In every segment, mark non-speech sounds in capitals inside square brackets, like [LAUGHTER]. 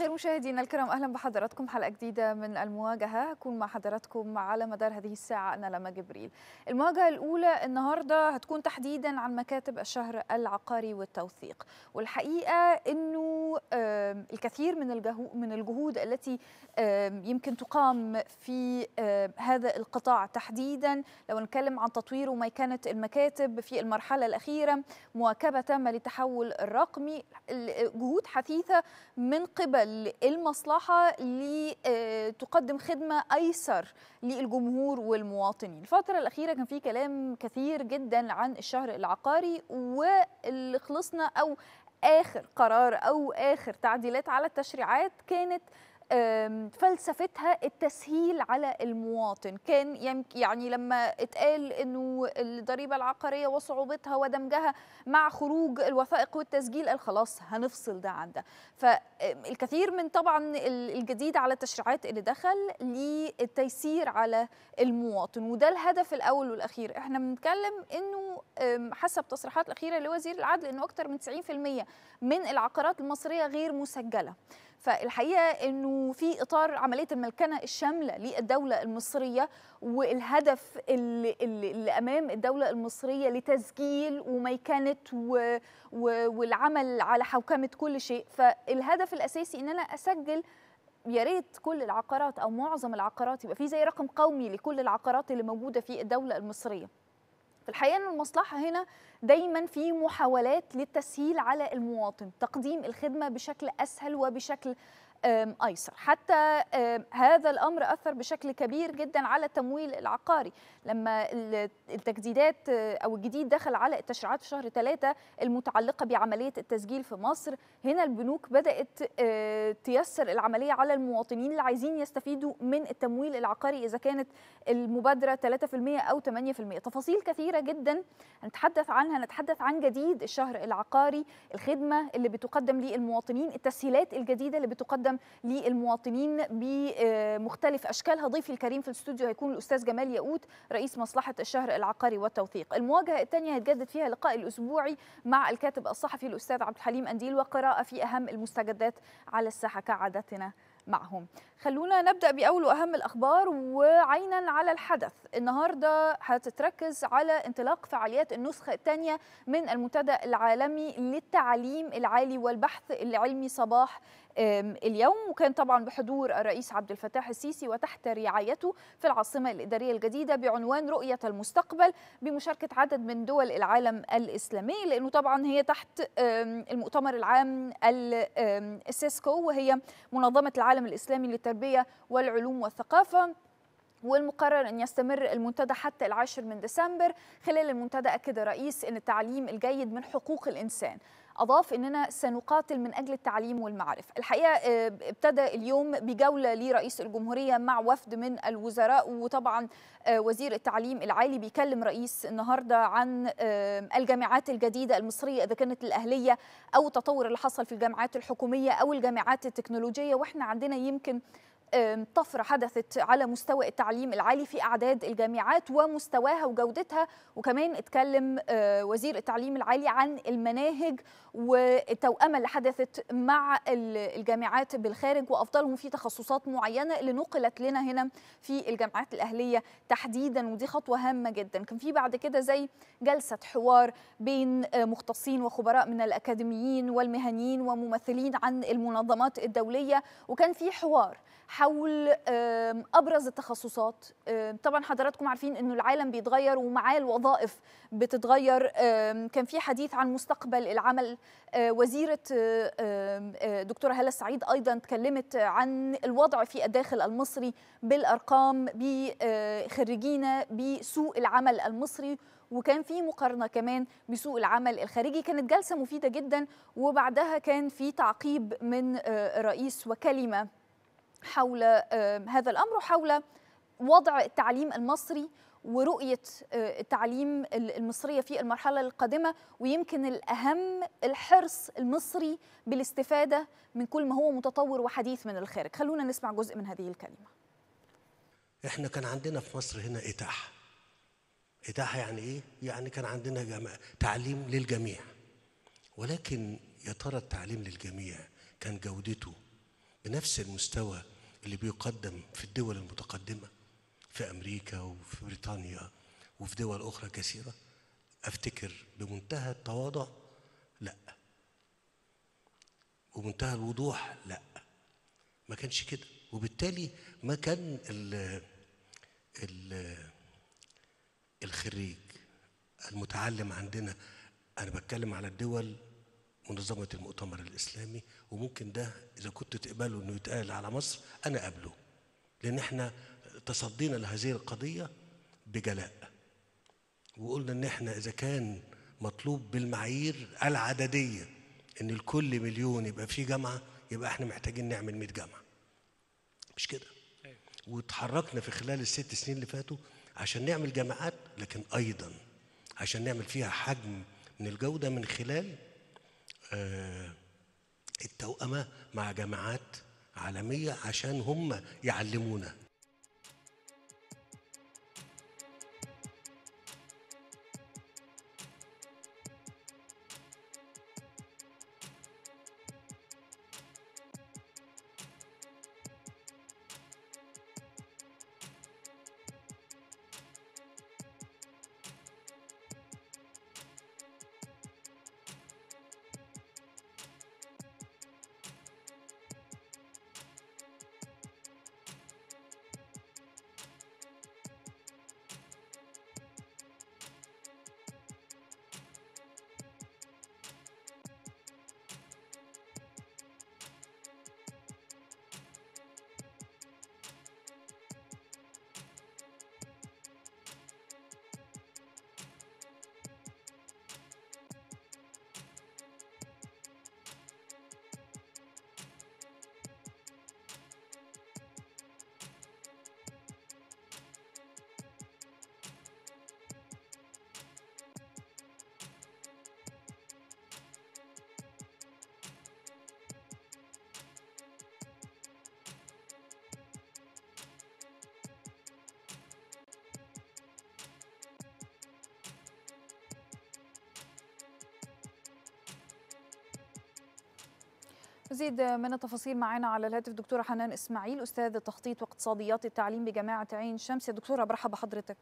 الخير مشاهدينا الكرام أهلا بحضراتكم. حلقة جديدة من المواجهة. هكون مع حضراتكم على مدار هذه الساعة. أنا لما جبريل. المواجهة الأولى النهارده هتكون تحديدا عن مكاتب الشهر العقاري والتوثيق. والحقيقة إنه الكثير من من الجهود التي يمكن تقام في هذا القطاع تحديدا. لو نتكلم عن تطوير وميكنه المكاتب في المرحلة الأخيرة مواكبة تامه للتحول الرقمي جهود حثيثة من قبل المصلحة لتقدم خدمة أيسر للجمهور والمواطنين. الفترة الأخيرة كان في كلام كثير جدا عن الشهر العقاري واللي خلصنا أو آخر قرار أو آخر تعديلات على التشريعات كانت فلسفتها التسهيل على المواطن. كان يعني لما اتقال إنه الضريبة العقارية وصعوبتها ودمجها مع خروج الوثائق والتسجيل خلاص هنفصل ده عن ده. فالكثير من طبعا الجديد على التشريعات اللي دخل للتيسير على المواطن وده الهدف الأول والأخير. إحنا بنتكلم إنه حسب تصريحات الأخيرة لوزير العدل إنه أكثر من 90% من العقارات المصرية غير مسجلة. فالحقيقة إنه في إطار عملية الملكنة الشاملة للدولة المصرية والهدف اللي, اللي أمام الدولة المصرية لتسجيل وميكنة و و والعمل على حوكمة كل شيء. فالهدف الأساسي إن أنا أسجل يا ريت كل العقارات أو معظم العقارات يبقى في زي رقم قومي لكل العقارات اللي موجودة في الدولة المصرية. في الحقيقة إن المصلحة هنا دايما في محاولات للتسهيل على المواطن تقديم الخدمة بشكل أسهل وبشكل أيسر. حتى هذا الأمر أثر بشكل كبير جدا على التمويل العقاري. لما التجديدات أو الجديد دخل على التشريعات في شهر ثلاثة المتعلقة بعملية التسجيل في مصر هنا البنوك بدأت تيسر العملية على المواطنين اللي عايزين يستفيدوا من التمويل العقاري إذا كانت المبادرة 3% أو 8% تفاصيل كثيرة جدا نتحدث عنها. نتحدث عن جديد الشهر العقاري الخدمة اللي بتقدم للمواطنين التسهيلات الجديدة اللي بتقدم للمواطنين بمختلف أشكالها. ضيفي الكريم في الاستوديو هيكون الأستاذ جمال ياقوت رئيس مصلحة الشهر العقاري والتوثيق. المواجهة الثانية هيتجدد فيها اللقاء الأسبوعي مع الكاتب الصحفي الأستاذ عبد الحليم أنديل وقراءة في أهم المستجدات على الساحة كعادتنا معهم. خلونا نبدأ بأول وأهم الأخبار وعينا على الحدث. النهارده هتتركز على انطلاق فعاليات النسخة الثانية من المنتدى العالمي للتعليم العالي والبحث العلمي صباح اليوم. وكان طبعا بحضور الرئيس عبد الفتاح السيسي وتحت رعايته في العاصمة الإدارية الجديدة بعنوان رؤية المستقبل بمشاركة عدد من دول العالم الإسلامي لأنه طبعا هي تحت المؤتمر العام السيسكو وهي منظمة العالم الإسلامي للتربيه والعلوم والثقافة والمقرر أن يستمر المنتدى حتى العاشر من ديسمبر خلال المنتدى أكد الرئيس أن التعليم الجيد من حقوق الإنسان. أضاف أننا سنقاتل من أجل التعليم والمعرفة. الحقيقة ابتدى اليوم بجولة لرئيس الجمهورية مع وفد من الوزراء وطبعا وزير التعليم العالي بيكلم رئيس النهاردة عن الجامعات الجديدة المصرية إذا كانت الأهلية أو التطور اللي حصل في الجامعات الحكومية أو الجامعات التكنولوجية. وإحنا عندنا يمكن طفرة حدثت على مستوى التعليم العالي في أعداد الجامعات ومستواها وجودتها وكمان اتكلم وزير التعليم العالي عن المناهج والتوأمة اللي حدثت مع الجامعات بالخارج وأفضلهم في تخصصات معينة اللي نقلت لنا هنا في الجامعات الأهلية تحديدا ودي خطوة هامة جدا. كان في بعد كده زي جلسة حوار بين مختصين وخبراء من الأكاديميين والمهنيين وممثلين عن المنظمات الدولية وكان في حوار حول أبرز التخصصات. طبعا حضراتكم عارفين إنه العالم بيتغير ومعاه الوظائف بتتغير. كان في حديث عن مستقبل العمل. وزيرة دكتورة هالة السعيد أيضا تكلمت عن الوضع في الداخل المصري بالأرقام بخريجينا بسوق العمل المصري وكان في مقارنة كمان بسوق العمل الخارجي. كانت جلسة مفيدة جدا وبعدها كان في تعقيب من رئيس وكلمة. حول هذا الأمر وحول وضع التعليم المصري ورؤية التعليم المصرية في المرحلة القادمة ويمكن الأهم الحرص المصري بالاستفادة من كل ما هو متطور وحديث من الخارج. خلونا نسمع جزء من هذه الكلمة. إحنا كان عندنا في مصر هنا إتاحة. إتاحة يعني إيه؟ يعني كان عندنا جمع تعليم للجميع. ولكن يا ترى التعليم للجميع كان جودته بنفس المستوى اللي بيقدم في الدول المتقدمة في أمريكا وفي بريطانيا وفي دول أخرى كثيرة. أفتكر بمنتهى التواضع لا. ومنتهى الوضوح لا. ما كانش كده. وبالتالي ما كان ال ال الخريج المتعلم عندنا أنا بتكلم على الدول منظمه المؤتمر الإسلامي وممكن ده إذا كنت تقبله إنه يتقال على مصر أنا قابله لأن إحنا تصدينا لهذه القضية بجلاء. وقلنا إن إحنا إذا كان مطلوب بالمعايير العددية إن الكل مليون يبقى في جامعة يبقى إحنا محتاجين نعمل 100 جامعة. مش كده؟ وتحركنا في خلال الست سنين اللي فاتوا عشان نعمل جامعات لكن أيضا عشان نعمل فيها حجم من الجودة من خلال آه التوأمة مع جامعات عالمية عشان هم يعلمونا. مزيد من التفاصيل معنا على الهاتف دكتورة حنان إسماعيل أستاذ التخطيط واقتصاديات التعليم بجامعة عين شمس. يا دكتورة برحب بحضرتك.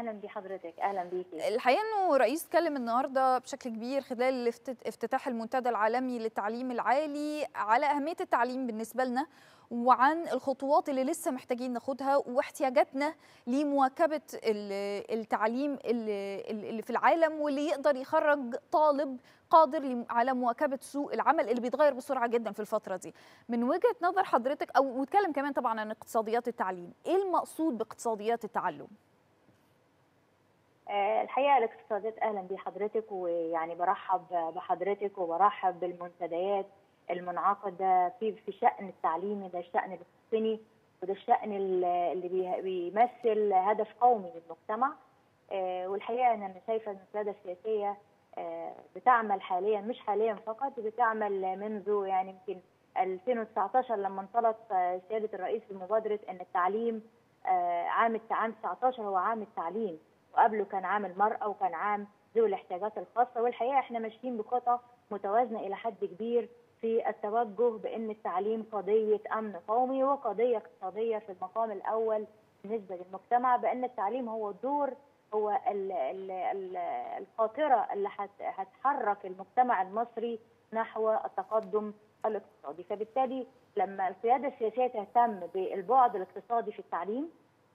أهلا بحضرتك. أهلا بيكي. الحقيقة إنه رئيس اتكلم النهارده بشكل كبير خلال افتتاح المنتدى العالمي للتعليم العالي على أهمية التعليم بالنسبة لنا وعن الخطوات اللي لسه محتاجين ناخدها واحتياجاتنا لمواكبة التعليم اللي في العالم واللي يقدر يخرج طالب قادر على مواكبة سوق العمل اللي بيتغير بسرعة جدا في الفترة دي. من وجهة نظر حضرتك أو واتكلم كمان طبعا عن اقتصاديات التعليم إيه المقصود باقتصاديات التعلم؟ الحقيقة الاقتصادات أهلا بحضرتك ويعني برحب بحضرتك وبرحب بالمنتديات المنعقدة في في شأن التعليمي ده الشأن الفلسطيني وده الشأن اللي بيمثل هدف قومي للمجتمع. والحقيقة إن أنا شايفة إن القياده السياسية بتعمل حاليا مش حاليا فقط بتعمل منذ يعني يمكن 2019 لما انطلق سيادة الرئيس بمبادرة إن التعليم عام عام 19 هو عام التعليم. وقبله كان عام المرأة وكان عام ذوي الاحتياجات الخاصة والحقيقة إحنا ماشيين بخطى متوازنة إلى حد كبير في التوجه بأن التعليم قضية أمن قومي وقضية اقتصادية في المقام الأول بالنسبة للمجتمع بأن التعليم هو الدور هو ال ال ال القاطرة اللي هتحرك المجتمع المصري نحو التقدم الاقتصادي. فبالتالي لما القيادة السياسية تهتم بالبعد الاقتصادي في التعليم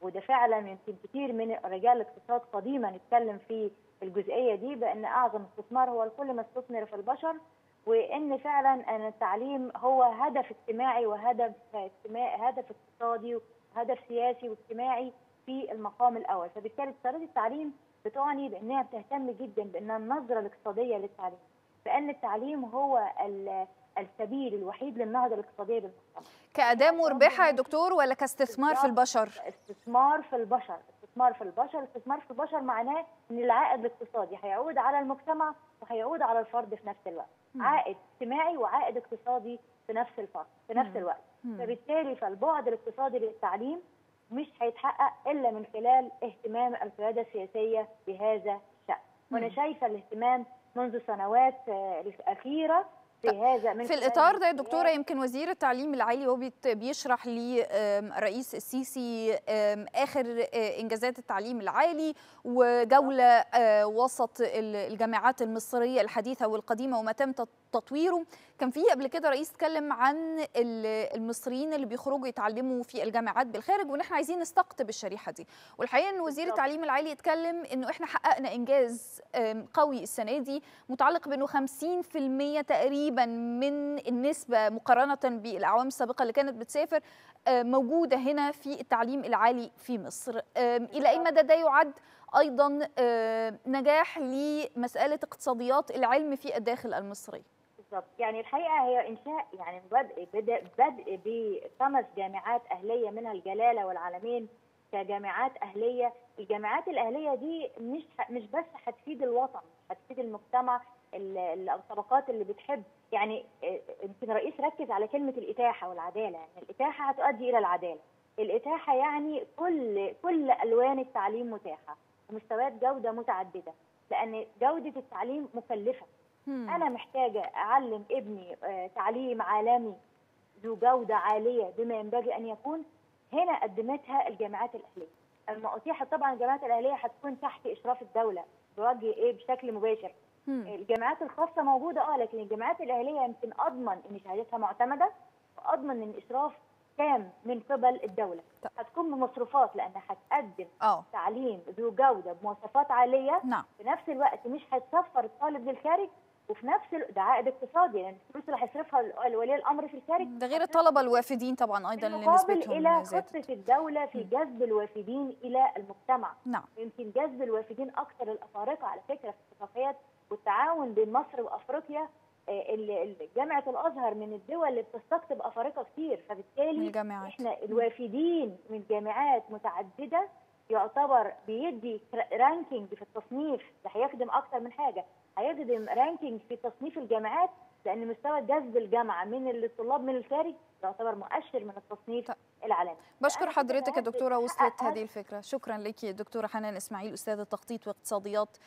وده فعلا يمكن كتير من رجال الاقتصاد قديما اتكلم في الجزئية دي بأن أعظم استثمار هو الكل ما استثمر في البشر وإن فعلا أن التعليم هو هدف اجتماعي وهدف اجتماعي هدف اقتصادي وهدف سياسي واجتماعي في المقام الأول فبالتالي اقتصادات التعليم بتعني بأنها بتهتم جدا بانها النظرة الاقتصادية للتعليم بأن التعليم هو السبيل الوحيد للنهضة الاقتصادية بالمجتمع. كأداة مربحة يا دكتور ولا كاستثمار في البشر؟ استثمار في البشر، استثمار في البشر، استثمار في البشر معناه إن العائد الاقتصادي هيعود على المجتمع وهيعود على الفرد في نفس الوقت. م. عائد اجتماعي وعائد اقتصادي في نفس الفرد في نفس. الوقت. م. فبالتالي فالبعد الاقتصادي للتعليم مش هيتحقق إلا من خلال اهتمام القيادة السياسية بهذا الشأن. وأنا شايفة الاهتمام منذ سنوات الأخيرة في هذا من في الإطار ده يا دكتورة يمكن وزير التعليم العالي وهو بيشرح للرئيس السيسي آخر إنجازات التعليم العالي وجولة وسط الجامعات المصرية الحديثة والقديمة وما تم تطويره. كان في قبل كده رئيس اتكلم عن المصريين اللي بيخرجوا يتعلموا في الجامعات بالخارج وإن إحنا عايزين نستقطب الشريحة دي. والحقيقة إن وزير التعليم العالي اتكلم إنه إحنا حققنا إنجاز قوي السنة دي متعلق بإنه 50% تقريبا من النسبة مقارنة بالأعوام السابقة اللي كانت بتسافر موجودة هنا في التعليم العالي في مصر. إلى أي مدى ده يعد؟ أيضا نجاح لمسألة اقتصاديات العلم في الداخل المصري. بالظبط يعني الحقيقة هي إنشاء يعني بدء بدء بدء بخمس جامعات أهلية منها الجلالة والعالمين كجامعات أهلية. الجامعات الأهلية دي مش مش بس هتفيد الوطن هتفيد المجتمع الطبقات اللي بتحب. يعني يمكن الرئيس ركز على كلمة الإتاحة والعدالة. يعني الإتاحة هتؤدي إلى العدالة. الإتاحة يعني كل كل ألوان التعليم متاحة ومستويات جودة متعددة لأن جودة التعليم مكلفة. أنا محتاجة أعلم ابني تعليم عالمي ذو جودة عالية بما ينبغي أن يكون هنا قدمتها الجامعات الأهلية. أما اتيحت طبعا الجامعات الأهلية هتكون تحت إشراف الدولة بوجه إيه؟ بشكل مباشر. الجامعات الخاصة موجودة آه لكن الجامعات الأهلية يمكن أضمن إن شهادتها معتمدة وأضمن إن إشراف تام من قبل الدولة. طب. هتكون بمصروفات لأنها هتقدم آه. تعليم ذو جودة بمواصفات عالية. نعم. في نفس الوقت مش هتسفر الطالب للخارج وفي نفس الوقت ده عائد اقتصادي يعني الفلوس اللي هيصرفها ولي الأمر في الخارج ده غير الطلبة الوافدين طبعا أيضا اللي نسبتهم إلى خطة الدولة في جذب الوافدين إلى المجتمع. نعم. يمكن جذب الوافدين أكثر الأفارقة على فكرة في الاتفاقيات والتعاون بين مصر وأفريقيا آه، جامعة الأزهر من الدول اللي بتستقطب أفارقة كتير. فبالتالي الجامعات. إحنا الوافدين من جامعات متعددة يعتبر بيدي ranking في التصنيف ده هيخدم أكتر من حاجة. هيخدم ranking في تصنيف الجامعات لأن مستوى جذب الجامعة من الطلاب من الخارج يعتبر مؤشر من التصنيف طيب. العالمي. بشكر حضرتك يا دكتورة وصلت هذه الفكرة. شكرا لك دكتورة حنان إسماعيل أستاذة تخطيط واقتصاديات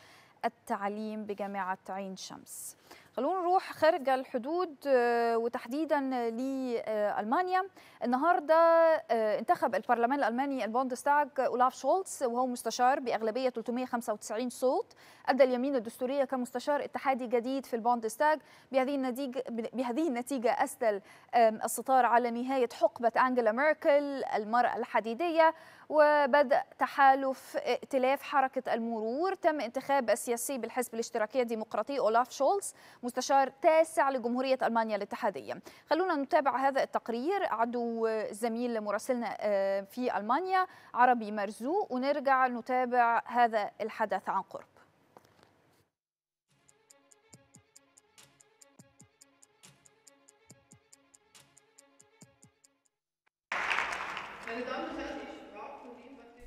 التعليم بجامعة عين شمس. خلونا نروح خارج الحدود آه، وتحديدا لألمانيا. النهارده آه، انتخب البرلمان الألماني البوندستاغ أولاف شولتز وهو مستشار بأغلبية 395 صوت. أدى اليمين الدستورية كمستشار اتحادي جديد في البوندستاغ. بهذه النتيجة بهذه النتيجة أسدل الستار على نهاية حقبة أنجيلا ميركل المرأة الحديدية وبدأ تحالف ائتلاف حركة المرور. تم انتخاب السياسي بالحزب الاشتراكي الديمقراطي أولاف شولز مستشار تاسع لجمهورية ألمانيا الاتحادية. خلونا نتابع هذا التقرير. عدو زميل مراسلنا آه، في ألمانيا عربي مرزوق ونرجع نتابع هذا الحدث عن قرب.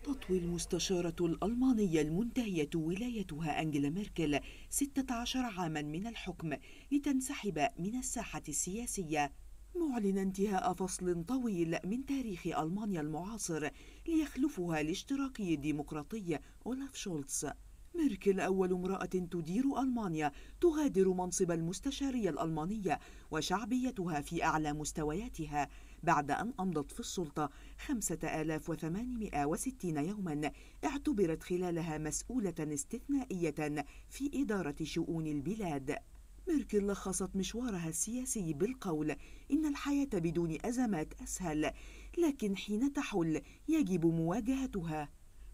تطوي المستشارة الألمانية المنتهية ولايتها أنجيلا ميركل 16 عاما من الحكم لتنسحب من الساحة السياسية معلنة انتهاء فصل طويل من تاريخ ألمانيا المعاصر ليخلفها الاشتراكي الديمقراطي أولاف شولتز. ميركل أول امرأة تدير ألمانيا تغادر منصب المستشارية الألمانية وشعبيتها في أعلى مستوياتها. بعد أن أمضت في السلطة 5860 يوما اعتبرت خلالها مسؤولة استثنائية في إدارة شؤون البلاد. ميركل لخصت مشوارها السياسي بالقول إن الحياة بدون أزمات أسهل لكن حين تحل يجب مواجهتها.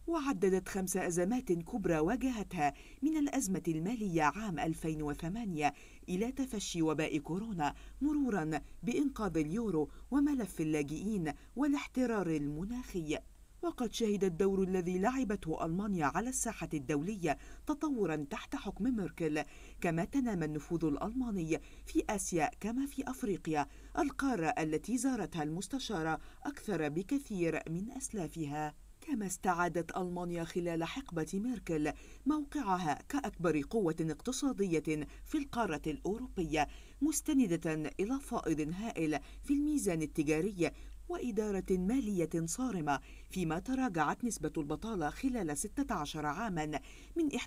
وعددت خمس أزمات كبرى واجهتها من الأزمة المالية عام 2008 إلى تفشي وباء كورونا مرورا بإنقاذ اليورو وملف اللاجئين والاحترار المناخي. وقد شهد الدور الذي لعبته ألمانيا على الساحة الدولية تطورا تحت حكم ميركل كما تنامى النفوذ الألماني في آسيا كما في أفريقيا القارة التي زارتها المستشارة أكثر بكثير من أسلافها. كما استعادت ألمانيا خلال حقبة ميركل موقعها كأكبر قوة اقتصادية في القارة الأوروبية مستندة إلى فائض هائل في الميزان التجاري وإدارة مالية صارمة فيما تراجعت نسبة البطالة خلال 16 عاما من 11.2%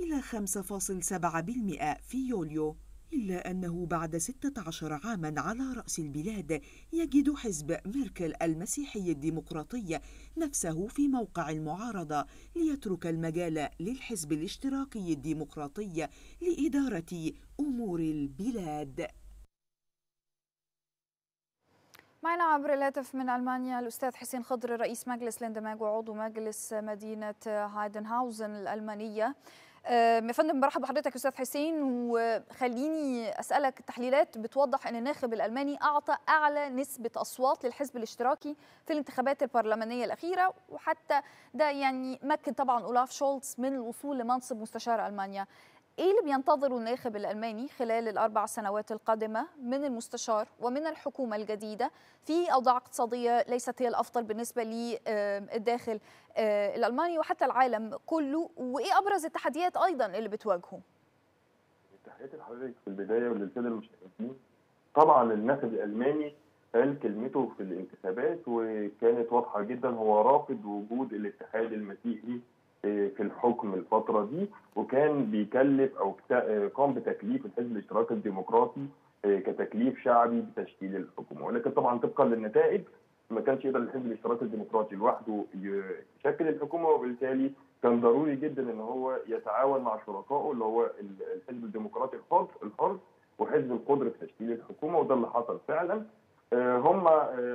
إلى 5.7% في يوليو. إلا أنه بعد 16 عاما على رأس البلاد يجد حزب ميركل المسيحي الديمقراطي نفسه في موقع المعارضة ليترك المجال للحزب الاشتراكي الديمقراطي لإدارة أمور البلاد. معنا عبر الهاتف من ألمانيا الأستاذ حسين خضر رئيس مجلس الاندماج وعضو مجلس مدينة هايدنهاوزن الألمانية. يا فندم برحب بحضرتك أستاذ حسين وخليني أسألك التحليلات بتوضح إن الناخب الألماني أعطى أعلى نسبة أصوات للحزب الاشتراكي في الانتخابات البرلمانية الأخيرة وحتى ده يعني مكن طبعا أولاف شولتز من الوصول لمنصب مستشار ألمانيا. إيه اللي بينتظره الناخب الألماني خلال الأربع سنوات القادمة من المستشار ومن الحكومة الجديدة في أوضاع اقتصادية ليست هي الأفضل بالنسبة للداخل الألماني وحتى العالم كله وإيه أبرز التحديات أيضا اللي بتواجهه؟ تحياتي لحضرتك في البداية وللسادة المشاهدين طبعا الناخب الألماني قال كلمته في الانتخابات وكانت واضحة جدا هو رافض وجود الاتحاد المسيحي في الحكم الفترة دي وكان بيكلف أو قام بتكليف الحزب الاشتراكي الديمقراطي كتكليف شعبي بتشكيل الحكومة. ولكن طبعا طبقا للنتائج ما كانش يقدر الحزب الاشتراكي الديمقراطي لوحده يشكل الحكومة وبالتالي كان ضروري جدا إن هو يتعاون مع شركائه اللي هو الحزب الديمقراطي الحر الحر وحزب القدرة في تشكيل الحكومة وده اللي حصل فعلا. هم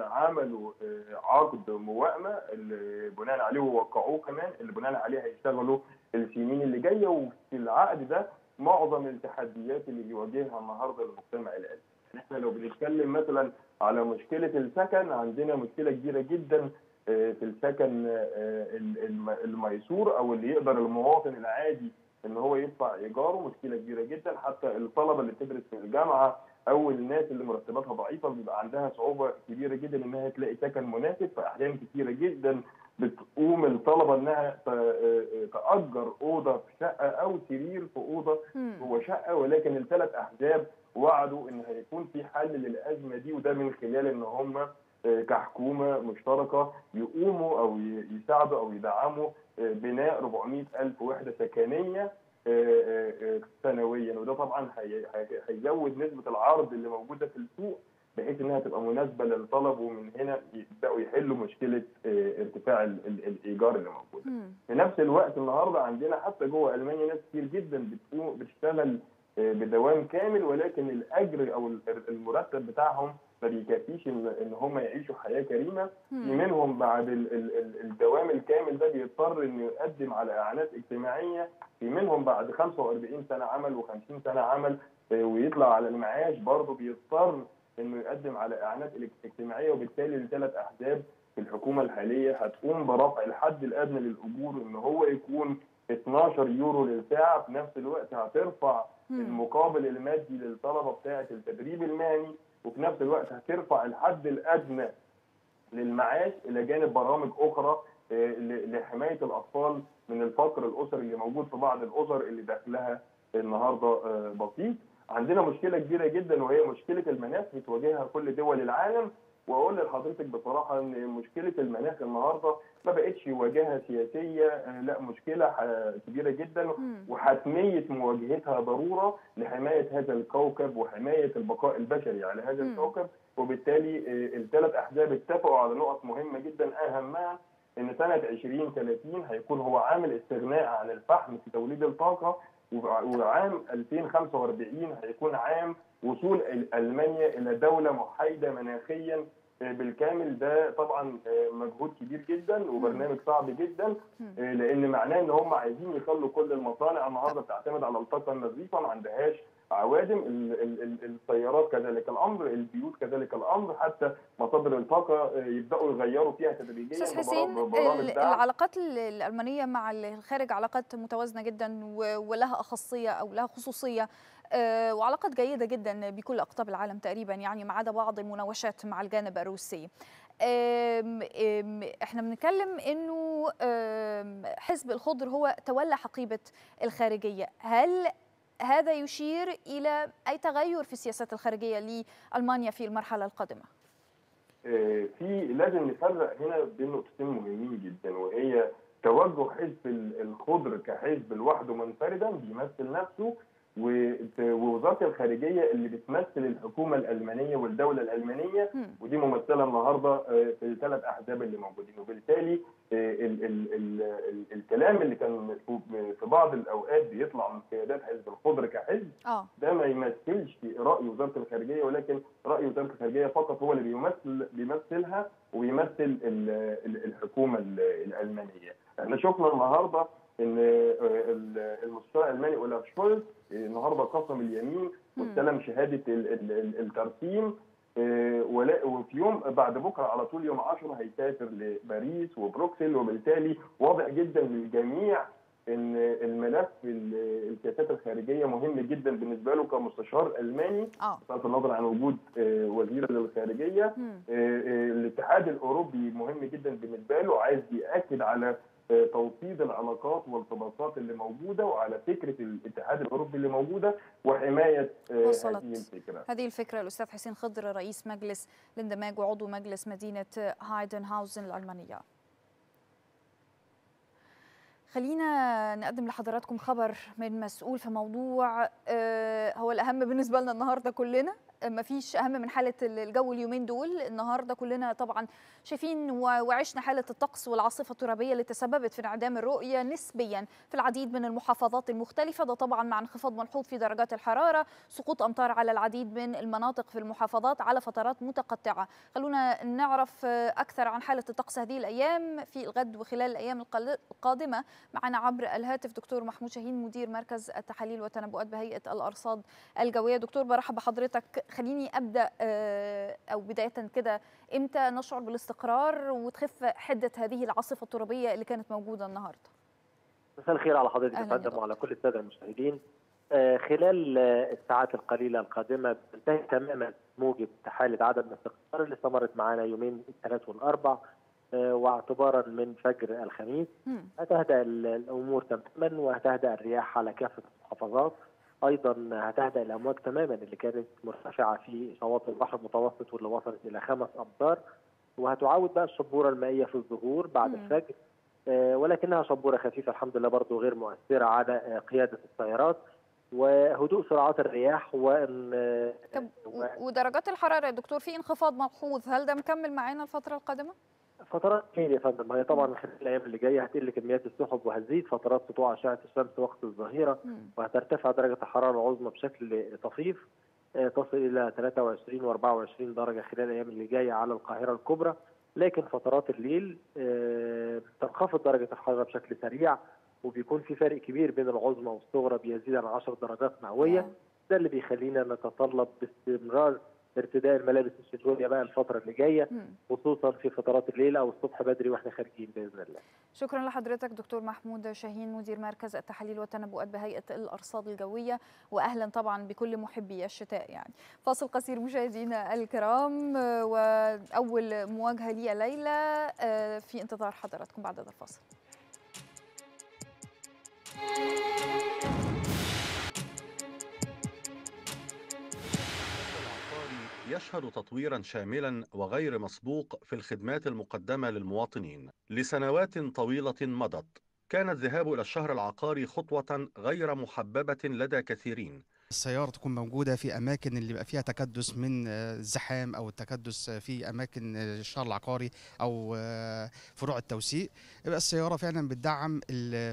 عملوا عقد موائمة اللي بناء عليه ووقعوه كمان اللي بناء عليه هيشتغلوا السنين اللي جاية وفي العقد ده معظم التحديات اللي بيواجهها النهارده المجتمع الالماني. إحنا لو بنتكلم مثلا على مشكلة السكن عندنا مشكلة كبيرة جدا في السكن الميسور أو اللي يقدر المواطن العادي إن هو يدفع إيجاره مشكلة كبيرة جدا حتى الطلبة اللي بتدرس في الجامعة أو الناس اللي مرتباتها ضعيفة بيبقى عندها صعوبة كبيرة جدا انها تلاقي سكن مناسب فاحيان كثيره جدا بتقوم الطلبة إنها تأجر أوضة في شقة أو سرير في أوضة جوه شقة. ولكن الثلاث أحزاب وعدوا إن هيكون في حل للأزمة دي وده من خلال إن هم كحكومة مشتركة يقوموا أو يساعدوا أو يدعموا بناء 400 ألف وحدة سكنية سنويا وده طبعا هيزود نسبة العرض اللي موجودة في السوق بحيث إنها تبقى مناسبة للطلب ومن هنا يبدأوا يحلوا مشكلة ارتفاع الإيجار اللي موجوده. في نفس الوقت النهارده عندنا حتى جوه ألمانيا ناس كتير جدا بتشتغل بدوام كامل ولكن الأجر أو المرتب بتاعهم ما بيكفيش ان هم يعيشوا حياة كريمة. في منهم بعد الدوام الكامل ده بيضطر إنه يقدم على إعانات اجتماعية. في منهم بعد 45 سنة عمل و50 سنة عمل ويطلع على المعاش برضه بيضطر إنه يقدم على إعانات اجتماعية. وبالتالي الثلاث أحزاب في الحكومة الحالية هتقوم برفع الحد الأدنى للأجور إن هو يكون 12 يورو للساعة. في نفس الوقت هترفع المقابل المادي للطلبة بتاعة التدريب المهني وفي نفس الوقت هترفع الحد الأدنى للمعاش إلى جانب برامج أخرى لحماية الأطفال من الفقر الأسري اللي موجود في بعض الأسر اللي دخلها النهارده بسيط. عندنا مشكلة كبيرة جدا وهي مشكلة المناخ بتواجهها كل دول العالم. وأقول لحضرتك بصراحة إن مشكلة المناخ النهارده ما بقتش واجهة سياسية لا مشكلة كبيرة جدا. وحتمية مواجهتها ضرورة لحماية هذا الكوكب وحماية البقاء البشري على هذا الكوكب. وبالتالي الثلاث أحزاب اتفقوا على نقط مهمة جدا. أهمها إن سنة 2030 هيكون هو عامل استغناء عن الفحم في توليد الطاقة وعام 2045 هيكون عام وصول ألمانيا إلى دولة محايدة مناخيا بالكامل ده طبعا مجهود كبير جدا وبرنامج صعب جدا لأن معناه إن هم عايزين يخلوا كل المصانع النهارده بتعتمد على الطاقة النظيفة ما عندهاش عوادم السيارات كذلك الأمر البيوت كذلك الأمر حتى مصادر الطاقة يبدأوا يغيروا فيها تدريجيا أستاذ حسين العلاقات الألمانية مع الخارج علاقات متوازنة جدا ولها أخصية أو لها خصوصية. وعلاقات جيدة جدا بكل أقطاب العالم تقريبا يعني ما عدا بعض المناوشات مع الجانب الروسي. إحنا بنتكلم إنه حزب الخضر هو تولى حقيبة الخارجية. هل هذا يشير إلى أي تغير في السياسات الخارجية لألمانيا في المرحلة القادمة؟ في لازم نفرق هنا بين نقطتين مهمين جدا وهي توجه حزب الخضر كحزب لوحده منفردا بيمثل نفسه ووزاره الخارجية اللي بتمثل الحكومة الألمانية والدولة الألمانية ودي ممثلة النهارده في الثلاث أحزاب اللي موجودين. وبالتالي ال ال ال ال الكلام اللي كان في بعض الأوقات بيطلع من قيادات حزب الخضر كحزب ده ما يمثلش رأي وزارة الخارجية ولكن رأي وزارة الخارجية فقط هو اللي بيمثل بيمثلها وبيمثل الحكومة الألمانية. إحنا شفنا النهارده إن المستشار الألماني اولاف شولز النهارده قسم اليمين واستلم شهادة الترسيم وفي يوم بعد بكرة على طول يوم 10 هيسافر لباريس وبروكسل وبالتالي واضح جدا للجميع إن الملف السياسات الخارجية مهم جدا بالنسبة له كمستشار ألماني بصرف النظر عن وجود وزير للخارجية. الاتحاد الأوروبي مهم جدا بالنسبة له عايز يأكد على توطيد العلاقات والارتباطات اللي موجودة وعلى فكرة الاتحاد الأوروبي اللي موجودة وحماية وصلت هذه الفكرة. هذه الفكرة الأستاذ حسين خضر رئيس مجلس الاندماج وعضو مجلس مدينة هايدنهاوزن الألمانية. خلينا نقدم لحضراتكم خبر من مسؤول في موضوع هو الأهم بالنسبة لنا النهاردة كلنا ما فيش أهم من حالة الجو اليومين دول. النهاردة كلنا طبعا شايفين وعشنا حالة الطقس والعاصفة الترابية اللي تسببت في انعدام الرؤية نسبيا في العديد من المحافظات المختلفة. ده طبعا مع انخفاض ملحوظ في درجات الحرارة سقوط أمطار على العديد من المناطق في المحافظات على فترات متقطعة. خلونا نعرف أكثر عن حالة الطقس هذه الأيام في الغد وخلال الأيام القادمة. معنا عبر الهاتف دكتور محمود شاهين مدير مركز التحاليل والتنبؤات بهيئة الأرصاد الجوية. دكتور برحب بحضرتك. خليني أبدأ أو بداية كده. إمتى نشعر بالاستقرار وتخف حدة هذه العاصفة الترابية اللي كانت موجودة النهاردة؟ مساء الخير على حضرتك فندم وعلى كل السادة المشاهدين. خلال الساعات القليلة القادمة تنتهي تماما موجة حالة عدم الاستقرار اللي استمرت معنا يومين الثلاث والأربع واعتبارا من فجر الخميس. هتهدأ الأمور تماما وهتهدأ الرياح على كافة المحافظات. أيضا هتهدأ الأمواج تماما اللي كانت مرتفعة في شواطئ البحر المتوسط واللي وصلت إلى خمس أمتار وهتعود بقى الشبوره المائية في الظهور بعد م. الفجر آه ولكنها شبوره خفيفة الحمد لله برضه غير مؤثرة على آه قيادة السيارات وهدوء سرعات الرياح وإن طب ودرجات الحرارة يا دكتور في انخفاض ملحوظ هل ده مكمل معانا الفترة القادمة؟ فترات كتير يا فندم؟ هي طبعا خلال الأيام اللي جاية هتقل كميات السحب وهتزيد فترات سطوع أشعة الشمس وقت الظهيرة وهترتفع درجة الحرارة العظمى بشكل طفيف تصل إلى 23 و24 درجة خلال الأيام اللي جاية على القاهرة الكبرى. لكن فترات الليل تنخفض درجة الحرارة بشكل سريع وبيكون في فرق كبير بين العظمى والصغرى بيزيد عن 10 درجات مئوية. ده اللي بيخلينا نتطلب باستمرار ارتداء الملابس الشتوية بقى الفترة اللي جاية خصوصا في فترات الليل أو الصبح بدري وإحنا خارجين بإذن الله. شكرا لحضرتك دكتور محمود شاهين مدير مركز التحاليل والتنبؤات بهيئة الأرصاد الجوية واهلا طبعا بكل محبي الشتاء يعني. فاصل قصير مشاهدينا الكرام وأول مواجهة لي الليلة في انتظار حضراتكم بعد هذا الفاصل. يشهد تطويرا شاملا وغير مسبوق في الخدمات المقدمة للمواطنين. لسنوات طويلة مضت كان الذهاب إلى الشهر العقاري خطوة غير محببة لدى كثيرين السيارة تكون موجودة في أماكن اللي بقى فيها تكدس من الزحام أو التكدس في أماكن الشهر العقاري أو فروع التوسيق. يبقى السيارة فعلا بتدعم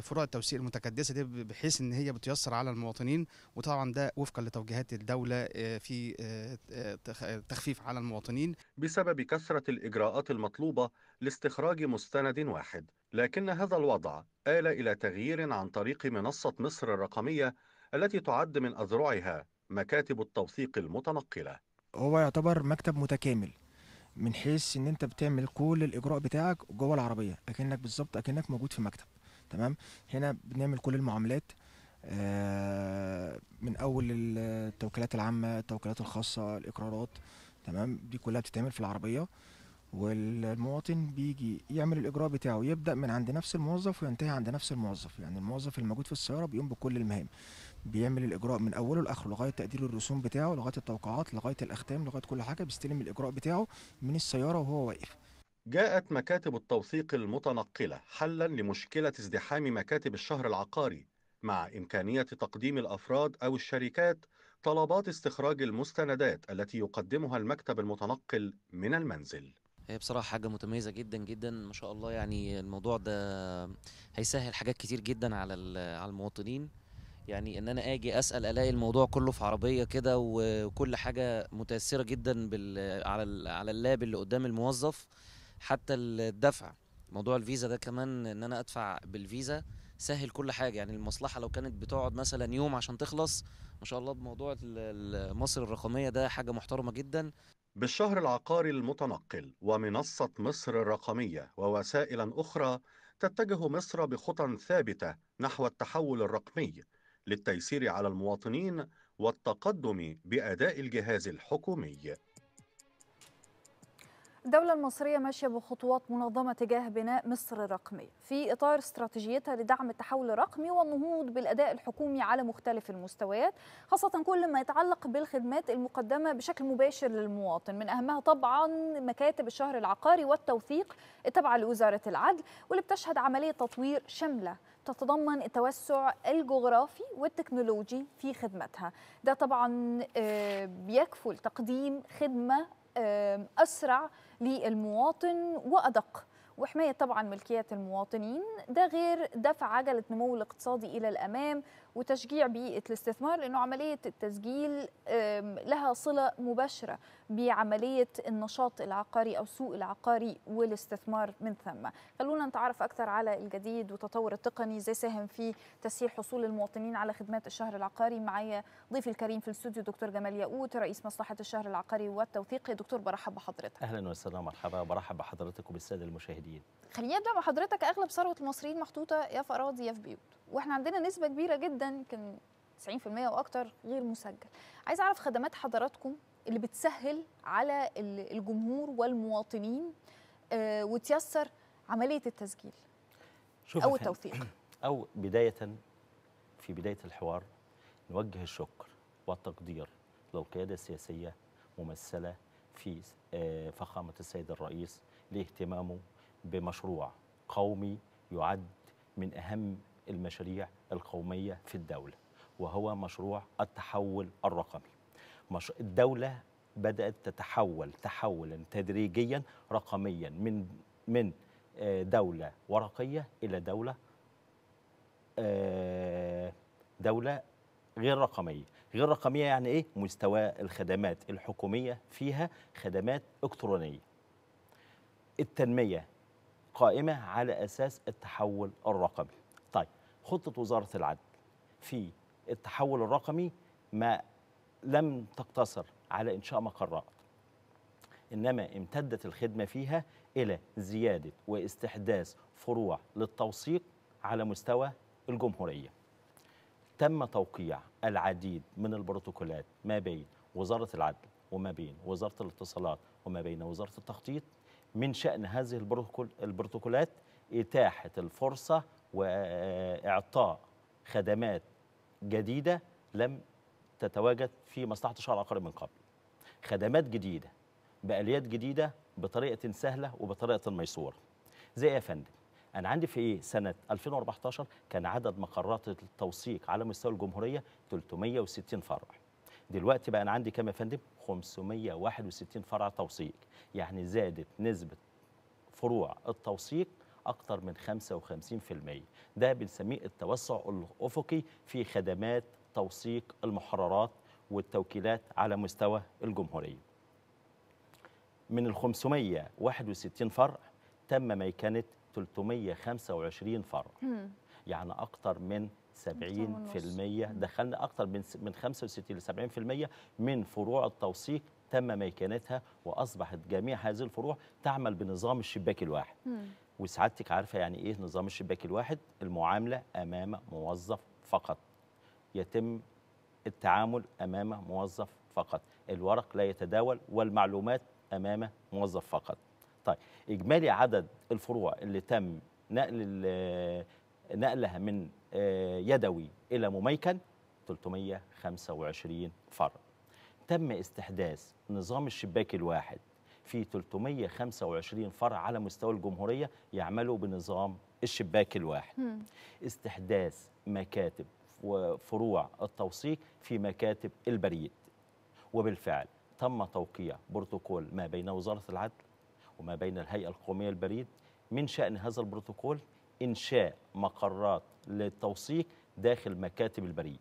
فروع التوسيق المتكدسة دي بحيث إن هي بتيسر على المواطنين. وطبعا ده وفقا لتوجيهات الدولة في تخفيف على المواطنين. بسبب كثرة الإجراءات المطلوبة لاستخراج مستند واحد. لكن هذا الوضع آل إلى تغيير عن طريق منصة مصر الرقمية التي تعد من أذرعها مكاتب التوثيق المتنقلة. هو يعتبر مكتب متكامل من حيث إن أنت بتعمل كل الإجراء بتاعك جوه العربية أكنك بالظبط أكنك موجود في مكتب تمام؟ هنا بنعمل كل المعاملات من أول التوكيلات العامة التوكيلات الخاصة الإقرارات تمام؟ دي كلها بتتعمل في العربية والمواطن بيجي يعمل الإجراء بتاعه يبدأ من عند نفس الموظف وينتهي عند نفس الموظف يعني الموظف الموجود في السيارة بيقوم بكل المهام. بيعمل الإجراء من أوله لآخره لغاية تقدير الرسوم بتاعه لغاية التوقيعات لغاية الأختام لغاية كل حاجة بيستلم الإجراء بتاعه من السيارة وهو واقف. جاءت مكاتب التوثيق المتنقلة حلا لمشكلة ازدحام مكاتب الشهر العقاري مع إمكانية تقديم الأفراد أو الشركات طلبات استخراج المستندات التي يقدمها المكتب المتنقل من المنزل. هي بصراحة حاجة متميزة جدا جدا ما شاء الله يعني الموضوع ده هيسهل حاجات كتير جدا على على المواطنين. يعني إن أنا آجي أسأل ألاقي الموضوع كله في عربية كده وكل حاجة متيسرة جدا بال على على اللاب اللي قدام الموظف حتى الدفع. موضوع الفيزا ده كمان إن أنا أدفع بالفيزا سهل كل حاجة. يعني المصلحة لو كانت بتقعد مثلا يوم عشان تخلص ما شاء الله بموضوع مصر الرقمية ده حاجة محترمة جدا. بالشهر العقاري المتنقل ومنصة مصر الرقمية ووسائل أخرى تتجه مصر بخطى ثابتة نحو التحول الرقمي. للتيسير على المواطنين والتقدم بأداء الجهاز الحكومي. الدولة المصرية ماشية بخطوات منظمة تجاه بناء مصر الرقمية في إطار استراتيجيتها لدعم التحول الرقمي والنهوض بالأداء الحكومي على مختلف المستويات خاصة كل ما يتعلق بالخدمات المقدمة بشكل مباشر للمواطن من أهمها طبعا مكاتب الشهر العقاري والتوثيق التابعة لوزارة العدل واللي بتشهد عملية تطوير شاملة. تتضمن التوسع الجغرافي والتكنولوجي في خدمتها. ده طبعا بيكفل تقديم خدمة أسرع للمواطن وأدق. وحماية طبعا ملكيات المواطنين ده غير دفع عجلة نمو الاقتصادي إلى الأمام وتشجيع بيئة الاستثمار لأنه عملية التسجيل لها صلة مباشرة بعملية النشاط العقاري أو السوق العقاري والاستثمار من ثم. خلونا نتعرف أكثر على الجديد والتطور التقني زي ساهم في تسهيل حصول المواطنين على خدمات الشهر العقاري. معايا ضيفي الكريم في الاستوديو دكتور جمال ياقوت رئيس مصلحة الشهر العقاري والتوثيق. يا دكتور برحب بحضرتك. أهلا وسهلا مرحبا برحب بحضرتك وبالسادة المشاهدين. خليني أبدأ مع حضرتك. أغلب ثروة المصريين محطوطة يا في اراضي يا في بيوت. وإحنا عندنا نسبة كبيرة جدا يمكن 90% وأكتر غير مسجل. عايز أعرف خدمات حضراتكم اللي بتسهل على الجمهور والمواطنين آه وتيسر عملية التسجيل أو التوثيق. [CLEARS THROAT] أو بداية في بداية الحوار نوجه الشكر والتقدير للقيادة السياسية ممثلة في آه فخامة السيد الرئيس لاهتمامه بمشروع قومي يعد من أهم المشاريع القومية في الدولة وهو مشروع التحول الرقمي. مش... الدولة بدأت تتحول تحولا تدريجيا رقميا من من دولة ورقية إلى دولة دولة غير رقمية، غير رقمية يعني إيه؟ مستوى الخدمات الحكومية فيها خدمات إلكترونية. التنمية قائمة على أساس التحول الرقمي خطة وزارة العدل في التحول الرقمي ما لم تقتصر على إنشاء مقرات إنما امتدت الخدمة فيها إلى زيادة واستحداث فروع للتوثيق على مستوى الجمهورية. تم توقيع العديد من البروتوكولات ما بين وزارة العدل وما بين وزارة الاتصالات وما بين وزارة التخطيط من شأن هذه البروتوكول البروتوكولات إتاحة الفرصة وإعطاء خدمات جديدة لم تتواجد في مصلحة الشهر العقاري من قبل. خدمات جديدة بآليات جديدة بطريقة سهلة وبطريقة ميسورة. زي يا فندم؟ أنا عندي في إيه سنة 2014 كان عدد مقرات التوثيق على مستوى الجمهورية 360 فرع. دلوقتي بقى أنا عندي كام يا فندم؟ 561 فرع توثيق. يعني زادت نسبة فروع التوثيق أكثر من 55% ده بنسميه التوسع الأفقي في خدمات توثيق المحررات والتوكيلات على مستوى الجمهورية. من ال 561 فرع تم ميكنة 325 فرع. مم. يعني أكثر من 70% دخلنا أكثر من من 65 ل 70% من فروع التوثيق تم ميكنتها وأصبحت جميع هذه الفروع تعمل بنظام الشباك الواحد. مم. وسعادتك عارفة يعني إيه نظام الشباك الواحد؟ المعاملة أمام موظف فقط. يتم التعامل أمام موظف فقط. الورق لا يتداول والمعلومات أمام موظف فقط. طيب إجمالي عدد الفروع اللي تم نقل ال- نقلها من آه، يدوي إلى مميكن 325 فرع تم استحداث نظام الشباك الواحد في 325 فرع على مستوى الجمهورية يعملوا بنظام الشباك الواحد. مم. استحداث مكاتب وفروع التوثيق في مكاتب البريد. وبالفعل تم توقيع بروتوكول ما بين وزارة العدل وما بين الهيئة القومية للبريد من شأن هذا البروتوكول إنشاء مقرات للتوثيق داخل مكاتب البريد.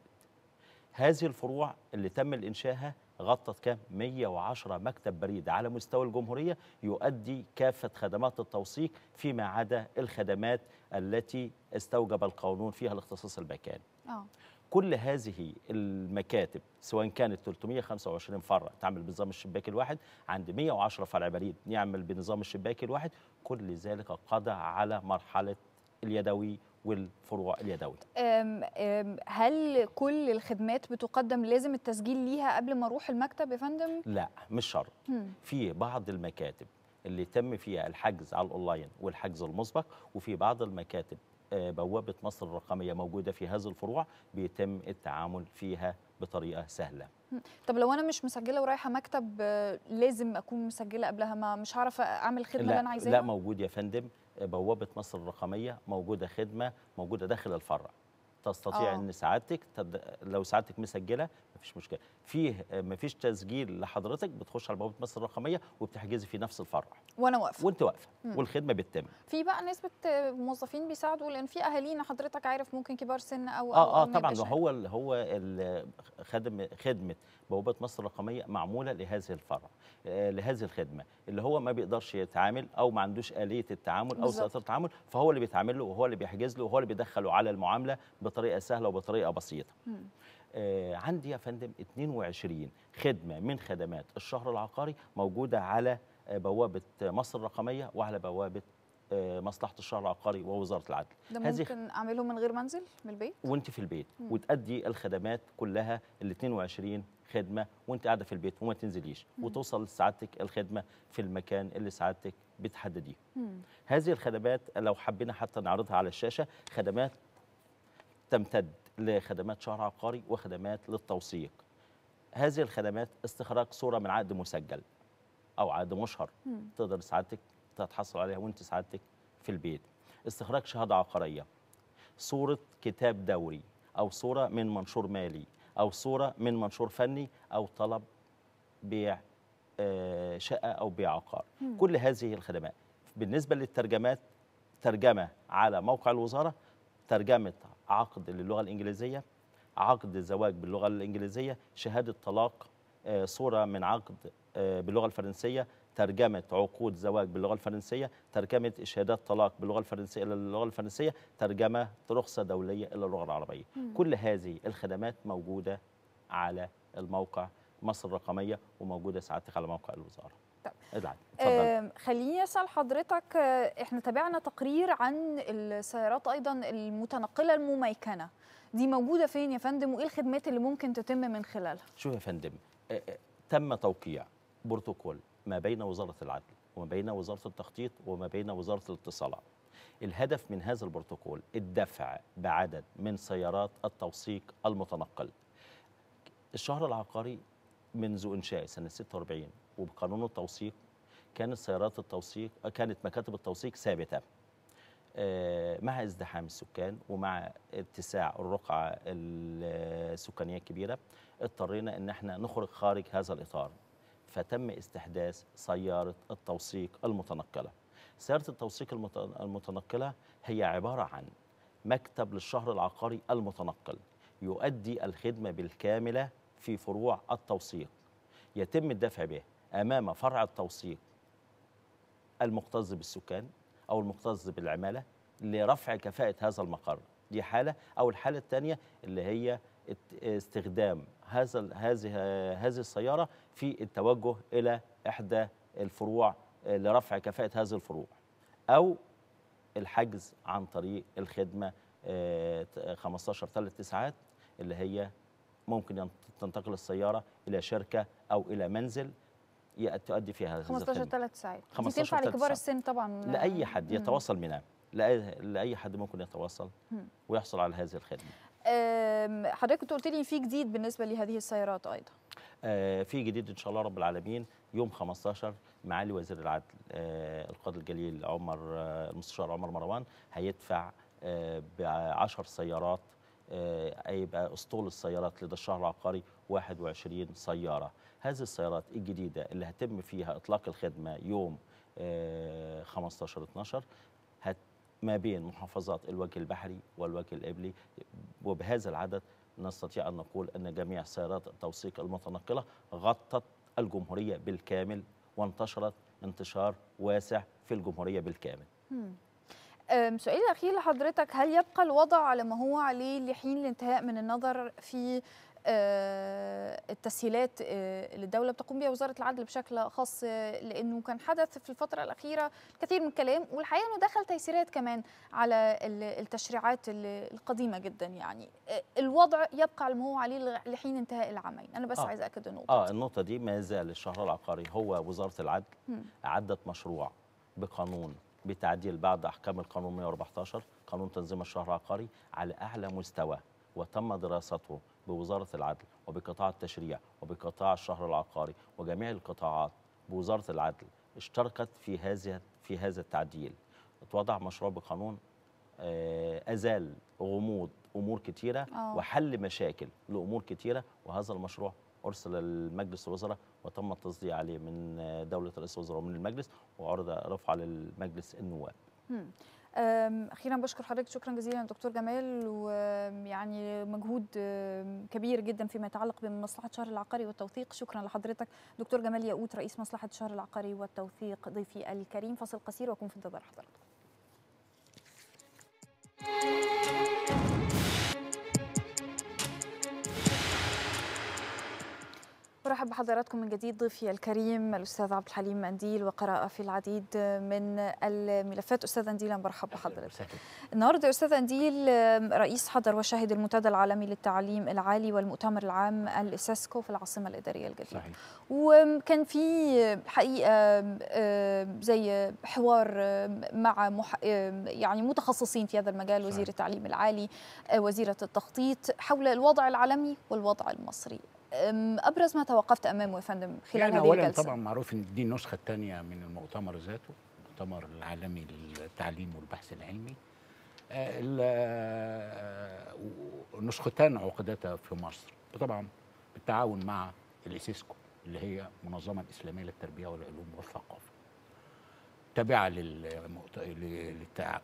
هذه الفروع اللي تم الإنشاءها غطت كام؟ 110 مكتب بريد. على مستوى الجمهورية يؤدي كافة خدمات التوثيق فيما عدا الخدمات التي استوجب القانون فيها الاختصاص المكاني. آه. كل هذه المكاتب سواء كانت 325 فرع تعمل بنظام الشباك الواحد عند 110 فرع بريد يعمل بنظام الشباك الواحد كل ذلك قضى على مرحلة اليدوي والفروع اليدوي أم أم هل كل الخدمات بتقدم لازم التسجيل ليها قبل ما أروح المكتب يا فندم؟ لا مش شرط. في بعض المكاتب اللي تم فيها الحجز على الأونلاين والحجز المسبق وفي بعض المكاتب آه، بوابة مصر الرقمية موجودة في هذه الفروع بيتم التعامل فيها بطريقة سهلة. طب لو أنا مش مسجلة ورايحة مكتب آه، لازم أكون مسجلة قبلها ما مش هعرف أعمل الخدمه اللي أنا لا, عايزاها؟ لا موجود يا فندم آه، بوابة مصر الرقمية موجودة خدمة موجودة داخل الفرع تستطيع آه. إن سعادتك تد... لو سعادتك مسجلة مفيش مشكلة. فيه مفيش تسجيل لحضرتك بتخش على بوابة مصر الرقمية وبتحجزي في نفس الفرع. وأنا واقفة. وأنت واقفة. والخدمة بتتم. في بقى نسبة موظفين بيساعدوا لأن في اهالينا حضرتك عارف ممكن كبار سن أو آه أو آه طبعا. هو ال هو ال خدم خدمة بوابة مصر الرقمية معمولة لهذه الفرع آه لهذه الخدمة. اللي هو ما بيقدرش يتعامل أو ما عندوش آلية التعامل أو. سيطرة التعامل فهو اللي بيتعامل له وهو اللي بيحجز له وهو اللي بيدخله على المعاملة بطريقة سهلة وبطريقة بسيطة. مم. عندي يا فندم 22 خدمة من خدمات الشهر العقاري موجودة على آه بوابة مصر الرقمية وعلى بوابة آه مصلحة الشهر العقاري ووزارة العدل ده هذه ممكن أعمله من غير منزل من البيت؟ وأنت في البيت مم. وتأدي الخدمات كلها ال 22 خدمة وأنت قاعدة في البيت وما تنزليش مم. وتوصل لسعادتك الخدمة في المكان اللي سعادتك بتحدديه. هذه الخدمات لو حبينا حتى نعرضها على الشاشة خدمات تمتد لخدمات شهر عقاري وخدمات للتوثيق. هذه الخدمات استخراج صورة من عقد مسجل أو عقد مشهر. مم. تقدر سعادتك تتحصل عليها وأنت سعادتك في البيت. استخراج شهادة عقاريه صورة كتاب دوري أو صورة من منشور مالي أو صورة من منشور فني أو طلب بيع آه، شقة أو بيع عقار. مم. كل هذه الخدمات بالنسبة للترجمات ترجمة على موقع الوزارة ترجمة عقد للغة الإنجليزية عقد زواج باللغة الإنجليزية شهادة طلاق آه، صورة من عقد آه، باللغة الفرنسية ترجمة عقود زواج باللغة الفرنسية ترجمة شهادات طلاق باللغة الفرنسية إلى اللغة الفرنسية ترجمة رخصة دولية إلى اللغة العربية مم. كل هذه الخدمات موجودة على الموقع مصر الرقمية وموجودة سعادتك على موقع الوزارة طب. ادعي آم، خليني أسأل حضرتك آه، إحنا تابعنا تقرير عن السيارات أيضا المتنقلة المميكنة. دي موجودة فين يا فندم؟ وإيه الخدمات اللي ممكن تتم من خلالها؟ شوف يا فندم آه، آه، تم توقيع بروتوكول ما بين وزارة العدل وما بين وزارة التخطيط وما بين وزارة الاتصالات. الهدف من هذا البروتوكول الدفع بعدد من سيارات التوثيق المتنقل. الشهر العقاري منذ إنشاء سنة 46 وبقانون التوثيق كانت سيارات التوثيق كانت مكاتب التوثيق ثابتة. آه، مع ازدحام السكان ومع اتساع الرقعة السكانية الكبيرة اضطرينا إن إحنا نخرج خارج هذا الإطار. فتم استحداث سيارة التوثيق المتنقلة. سيارة التوثيق المت- المتنقلة هي عبارة عن مكتب للشهر العقاري المتنقل يؤدي الخدمة بالكاملة في فروع التوثيق. يتم الدفع به. أمام فرع التوثيق المكتظ بالسكان أو المكتظ بالعمالة لرفع كفاءة هذا المقر. دي حالة. أو الحالة الثانية اللي هي استخدام هذا هذه هذه السيارة في التوجه إلى إحدى الفروع آه، لرفع كفاءة هذه الفروع. أو الحجز عن طريق الخدمة آه، ت- 15 ثلاث ساعات اللي هي ممكن تنتقل السيارة إلى شركة أو إلى منزل. تؤدي فيها هذه 15 الخدمه 3 ساعات. دي 15 تنفع لكبار. السن طبعا. لأي حد. يتواصل منها. لاي حد ممكن يتواصل. ويحصل على هذه الخدمة. حضرتك كنت قلت لي في جديد بالنسبة لهذه السيارات أيضا. آه في جديد إن شاء الله رب العالمين يوم 15 معالي وزير العدل. آه القاضي الجليل عمر آه المستشار عمر مروان هيدفع ب 10 سيارات هيبقى أسطول السيارات لدى الشهر العقاري 21 سيارة. هذه السيارات الجديدة اللي هتم فيها إطلاق الخدمة يوم آه 15 12 هت ما بين محافظات الوجه البحري والوجه الإبلي. وبهذا العدد نستطيع أن نقول أن جميع سيارات التوثيق المتنقلة غطت الجمهورية بالكامل وانتشرت انتشار واسع في الجمهورية بالكامل. سؤالي الأخير لحضرتك هل يبقى الوضع على ما هو عليه لحين الانتهاء من النظر في التسهيلات اللي الدولة بتقوم بها وزارة العدل بشكل خاص لأنه كان حدث في الفترة الأخيرة كثير من الكلام والحقيقة أنه دخل تيسيرات كمان على التشريعات القديمة جدا يعني. الوضع يبقى على ما هو عليه لحين انتهاء العامين. أنا بس آه. عايز أكد النقطة. آه النقطة دي ما زال الشهر العقاري هو وزارة العدل أعدت مشروع بقانون بتعديل بعد أحكام القانون 114 قانون تنظيم الشهر العقاري على أعلى مستوى وتم دراسته بوزارة العدل وبقطاع التشريع وبقطاع الشهر العقاري وجميع القطاعات بوزارة العدل اشتركت في هذا في هذا التعديل. اتوضع مشروع بقانون أزال غموض أمور كتيرة أوه. وحل مشاكل لأمور كتيرة وهذا المشروع أرسل لمجلس الوزراء وتم التصديق عليه من دولة رئيس الوزراء ومن المجلس وعرض رفع للمجلس النواب. أخيرا بشكر حضرتك شكرا جزيلا دكتور جمال ويعني مجهود كبير جدا فيما يتعلق بمصلحة شهر العقاري والتوثيق. شكرا لحضرتك. دكتور جمال ياقوت رئيس مصلحة شهر العقاري والتوثيق ضيفي الكريم. فاصل قصير وأكون في انتظار حضرتك. برحب بحضراتكم من جديد ضيفي الكريم الأستاذ عبد الحليم منديل وقراءه في العديد من الملفات. أستاذ انديل برحب بحضرتك. النهارده أستاذ انديل رئيس حضر وشهد المنتدى العالمي للتعليم العالي والمؤتمر العام الاساسكو في العاصمة الإدارية الجديدة. صحيح. وكان في حقيقة زي حوار مع مح يعني متخصصين في هذا المجال وزير التعليم العالي وزيرة التخطيط حول الوضع العالمي والوضع المصري. أبرز ما توقفت أمامه يا فندم خلال يعني هذه اولا الجلسة. طبعا معروف إن دي النسخة الثانية من المؤتمر ذاته المؤتمر العالمي للتعليم والبحث العلمي. نسختان عقدتا في مصر طبعا بالتعاون مع الأسيسكو اللي هي منظمة الاسلاميه للتربية والعلوم والثقافة. تابعة للمؤت... للتع...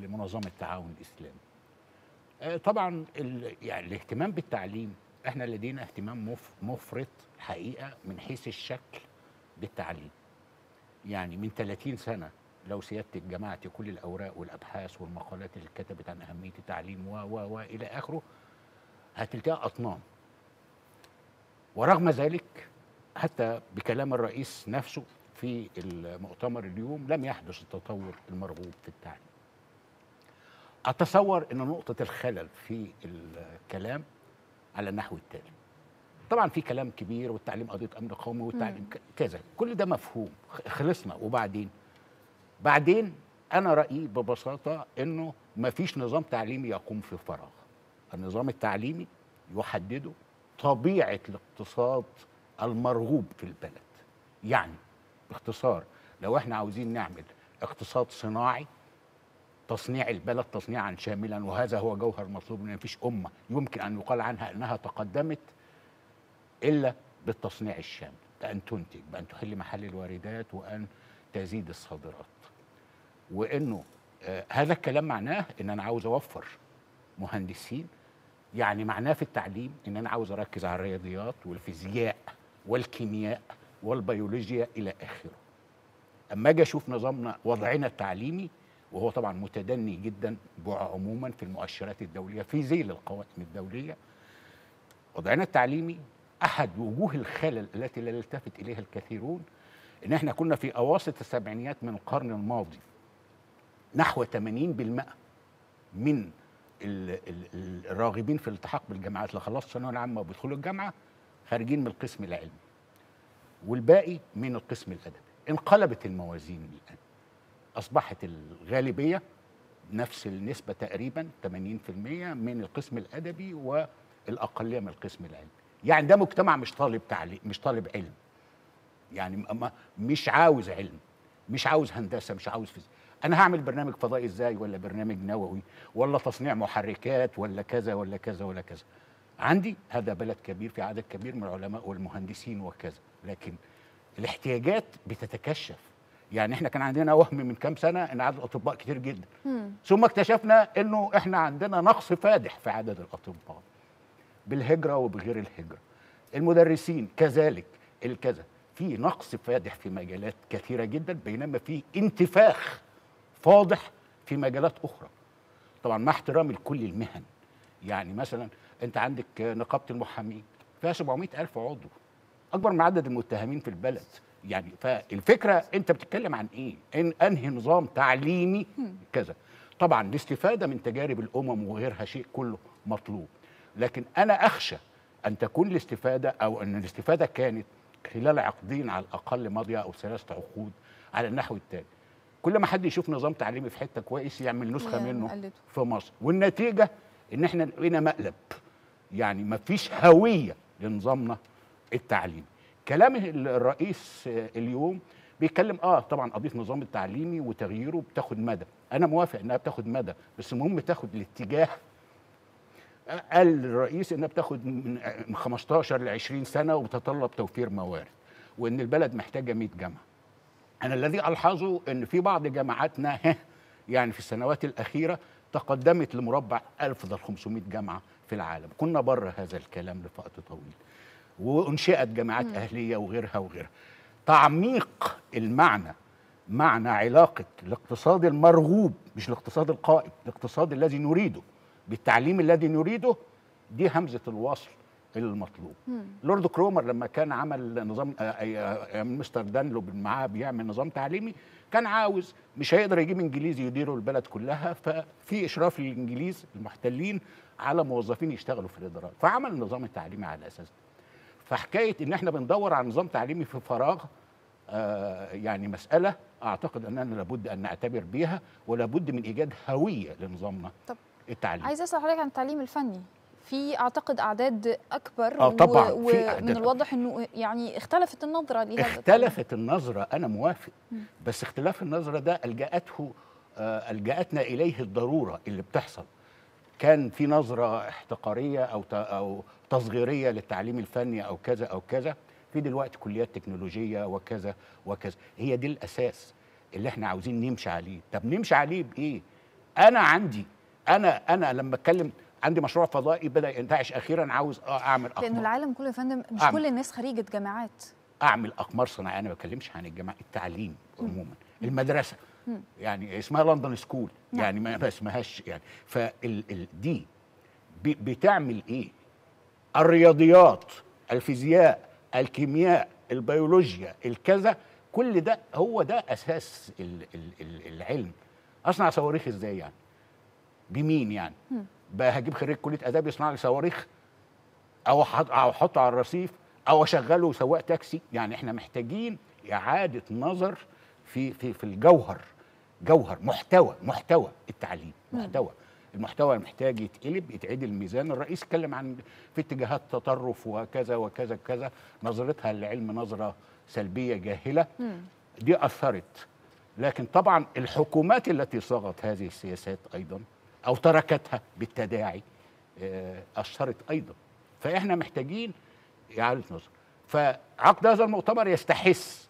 لمنظمة التعاون الإسلامي. طبعا ال... يعني الاهتمام بالتعليم إحنا لدينا اهتمام مف... مفرط حقيقة من حيث الشكل بالتعليم. يعني من 30 سنة لو سيادتك جمعت كل الأوراق والأبحاث والمقالات اللي اتكتبت عن أهمية التعليم و و و إلى آخره هتلتقى أطنان. ورغم ذلك حتى بكلام الرئيس نفسه في المؤتمر اليوم لم يحدث التطور المرغوب في التعليم. أتصور إن نقطة الخلل في الكلام على النحو التالي. طبعا في كلام كبير والتعليم قضية أمن قومي والتعليم كذا كل ده مفهوم خلصنا. وبعدين؟ بعدين أنا رأيي ببساطة إنه ما فيش نظام تعليمي يقوم في فراغ النظام التعليمي يحدده طبيعة الاقتصاد المرغوب في البلد. يعني باختصار لو إحنا عاوزين نعمل اقتصاد صناعي تصنيع البلد تصنيعا شاملا وهذا هو جوهر مطلوب ان مفيش أمة يمكن أن يقال عنها إنها تقدمت إلا بالتصنيع الشامل. بأن تنتج بأن تحل محل الواردات وأن تزيد الصادرات. وإنه آه هذا الكلام معناه إن أنا عاوز أوفر مهندسين. يعني معناه في التعليم إن أنا عاوز أركز على الرياضيات والفيزياء والكيمياء والبيولوجيا إلى آخره. أما أجي أشوف نظامنا وضعنا التعليمي وهو طبعا متدني جدا عموما في المؤشرات الدولية في ذيل القوائم الدولية. وضعنا التعليمي أحد وجوه الخلل التي لا يلتفت إليها الكثيرون إن إحنا كنا في أواسط السبعينيات من القرن الماضي نحو 80% من الراغبين في الالتحاق بالجامعات. اللي خلصوا الثانوية العامة وبيدخلوا الجامعة خارجين من القسم العلمي والباقي من القسم الأدبي. انقلبت الموازين الآن. أصبحت الغالبية نفس النسبة تقريبا 80% من القسم الأدبي والأقلية من القسم العلمي. يعني ده مجتمع مش طالب تعليم مش طالب علم. يعني مش عاوز علم مش عاوز هندسة مش عاوز فيزياء أنا هعمل برنامج فضائي إزاي ولا برنامج نووي ولا تصنيع محركات ولا كذا ولا كذا ولا كذا؟ عندي هذا بلد كبير في عدد كبير من العلماء والمهندسين وكذا لكن الاحتياجات بتتكشف. يعني إحنا كان عندنا وهم من كام سنة إن عدد الأطباء كتير جدا. مم. ثم اكتشفنا إنه إحنا عندنا نقص فادح في عدد الأطباء بالهجرة وبغير الهجرة. المدرسين كذلك الكذا في نقص فادح في مجالات كثيرة جدا بينما في انتفاخ فاضح في مجالات أخرى. طبعا مع احترامي لكل المهن. يعني مثلا أنت عندك نقابة المحامين فيها 700 ألف عضو أكبر من عدد المتهمين في البلد. يعني فالفكرة أنت بتتكلم عن إيه؟ إن أنهي نظام تعليمي كذا. طبعا الاستفادة من تجارب الأمم وغيرها شيء كله مطلوب. لكن أنا أخشى أن تكون الاستفادة أو أن الاستفادة كانت خلال عقدين على الأقل ماضية أو ثلاثة عقود على النحو التالي. كل ما حد يشوف نظام تعليمي في حتة كويس يعمل نسخة منه. في مصر. والنتيجة إن إحنا بقينا مقلب. يعني ما فيش هوية لنظامنا التعليمي. كلام الرئيس اليوم بيتكلم آه طبعا قضية النظام التعليمي وتغييره بتاخد مدى. أنا موافق إنها بتاخد مدى بس المهم تاخد الاتجاه قال الرئيس إنها بتاخد من 15 ل 20 سنة وبتتطلب توفير موارد وإن البلد محتاجة 100 جامعة. أنا الذي ألحظه إن في بعض جامعاتنا يعني في السنوات الأخيرة تقدمت لمربع 1500 جامعة في العالم. كنا بره هذا الكلام لوقت طويل وانشئت جامعات أهلية وغيرها وغيرها. تعميق المعنى معنى علاقة الاقتصاد المرغوب مش الاقتصاد القائم الاقتصاد الذي نريده بالتعليم الذي نريده دي همزة الوصل المطلوب. لورد كرومر لما كان عمل نظام آه، آه، آه، مستر دانلوب معاه بيعمل نظام تعليمي كان عاوز مش هيقدر يجيب إنجليزي يديروا البلد كلها ففي إشراف للإنجليز المحتلين على موظفين يشتغلوا في الإدارات. فعمل النظام التعليمي على أساس ده. فحكاية إن إحنا بندور على نظام تعليمي في فراغ آه يعني مسألة أعتقد أننا لابد أن نعتبر بيها ولابد من إيجاد هوية لنظامنا طب التعليمي عايزة أسأل حضرتك عن التعليم الفني. في أعتقد أعداد أكبر آه طبعاً، و- ومن الواضح إنه يعني اختلفت النظرة لهذا التعليم. اختلفت النظرة أنا موافق. بس اختلاف النظرة ده ألجأته آه، ألجأتنا إليه الضرورة اللي بتحصل. كان في نظرة احتقارية أو ت- أو تصغيرية للتعليم الفني أو كذا أو كذا. في دلوقتي كليات تكنولوجية وكذا وكذا. هي دي الأساس اللي إحنا عاوزين نمشي عليه. طب نمشي عليه بإيه؟ أنا عندي أنا أنا لما أتكلم عندي مشروع فضائي بدأ ينتعش. أخيرا عاوز أعمل لأنه أقمار العالم كله يا فندم مش أعمل. كل الناس خريجة جامعات. أعمل أقمار صناعية. أنا ما بتكلمش عن الجامعة التعليم عموما. المدرسة. يعني اسمها لندن سكول نعم. يعني ما اسمهاش يعني. فال دي ب- بتعمل إيه؟ الرياضيات الفيزياء الكيمياء البيولوجيا الكذا كل ده هو ده أساس ال ال ال العلم. أصنع صواريخ إزاي يعني؟ بمين يعني. بقى هجيب خريج كلية آداب يصنع لي صواريخ؟ أو أحطه على الرصيف؟ أو أشغله سواق تاكسي؟ يعني إحنا محتاجين إعادة نظر في في في الجوهر. جوهر محتوى محتوى التعليم. محتوى. المحتوى محتاج يتقلب يتعدل الميزان الرئيس اتكلم عن في اتجاهات تطرف وكذا وكذا كذا نظرتها للعلم نظرة سلبية جاهلة. دي أثرت. لكن طبعا الحكومات التي صاغت هذه السياسات أيضا أو تركتها بالتداعي آه، أثرت أيضا. فإحنا محتاجين إعادة نظر. فعقد هذا المؤتمر يستحث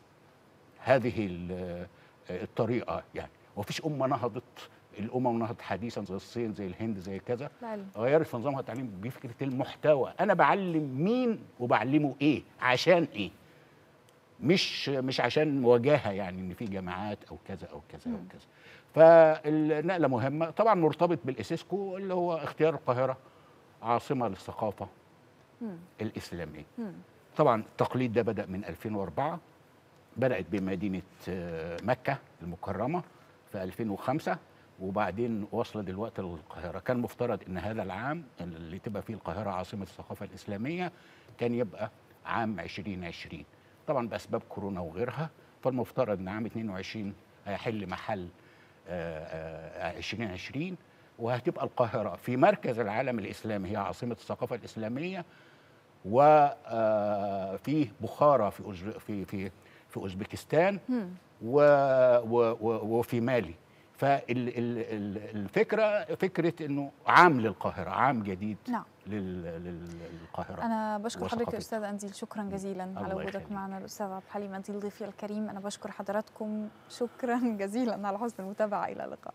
هذه ال- الطريقة يعني. ومفيش أمة نهضت الامم نهضت حديثا زي الصين زي الهند زي كذا. غيرت في نظامها التعليم بفكرة المحتوى. أنا بعلم مين وبعلمه إيه؟ عشان إيه؟ مش مش عشان مواجهه يعني إن في جامعات أو كذا أو كذا أو كذا. فالنقلة مهمة. طبعا مرتبط بالأسيسكو اللي هو اختيار القاهرة عاصمة للثقافة الإسلامية. طبعا التقليد ده بدأ من 2004 بدأت بمدينة آه، مكة المكرمة. في 2005 وبعدين وصل دلوقتي للقاهرة. كان مفترض إن هذا العام اللي تبقى فيه القاهرة عاصمة الثقافة الإسلامية كان يبقى عام 2020 طبعا بأسباب كورونا وغيرها فالمفترض إن عام 22 هيحل محل 2020 وهتبقى القاهرة في مركز العالم الإسلامي هي عاصمة الثقافة الإسلامية وفي بخارى في في في في أوزبكستان و... و... وفي مالي. فالفكرة فكرة إنه عام للقاهرة عام جديد نعم. للقاهرة أنا بشكر حضرتك يا أستاذ انديل شكرا جزيلا على وجودك معنا الاستاذ عبد الحليم انديل ضيفي الكريم. أنا بشكر حضراتكم شكرا [LAUGHS] جزيلا على حسن المتابعة. إلى اللقاء.